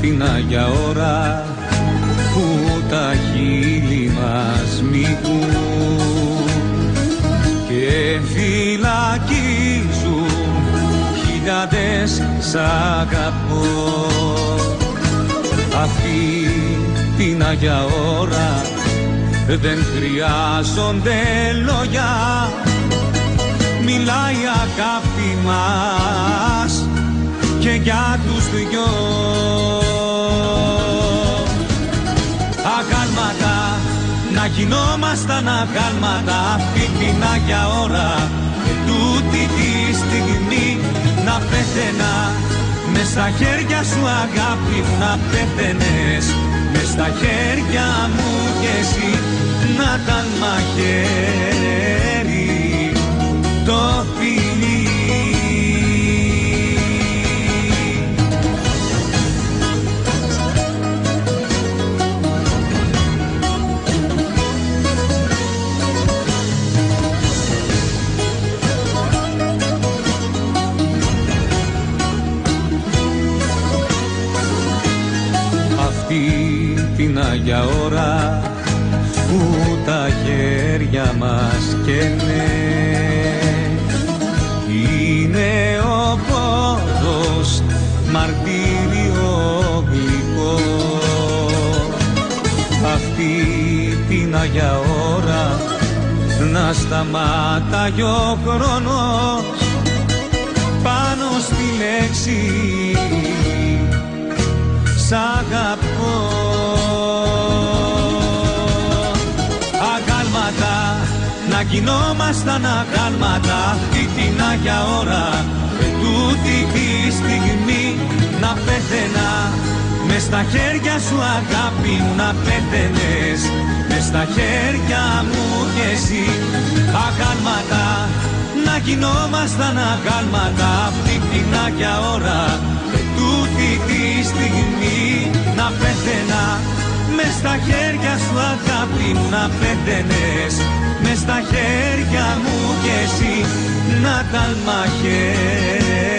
την Αγία ώρα που τα χείλη μας μηγούν και φυλακίζουν χιλιάδες σ' αγαπώ. Αυτή την Αγία ώρα δεν χρειάζονται λόγια. Μιλάει η αγάπη μας και για τους δυο να γινόμασταν αγάλματα αυτή την Άγια ώρα. Και τούτη τη στιγμή να πέθαινα. Μες στα χέρια σου αγάπη μου να πέθαινες. Μες στα χέρια μου και εσύ να ήταν μαχαίρι την Αγία ώρα που τα χέρια μας καίνε. Είναι ο πόδος μαρτύριο γλυκό. Αυτή την Αγία ώρα να σταματάει ο χρόνος πάνω στη λέξη σ' αγαπώ. Αγάλματα, να γινόμασταν αγάλματα. Αυτή την Άγια ώρα και τούτη τη στιγμή. Να πέθαινα μες στα χέρια σου αγάπη μου να πέθαινες. Μες στα χέρια μου και εσύ. Αγάλματα να γινόμασταν αγάλματα. Αυτή την Άγια ώρα τούτη τη στιγμή. Να πέθαινα μες στα χέρια σου αγάπη μου να πέθαινες μες στα χέρια μου και εσύ. Να τα μαχαίρι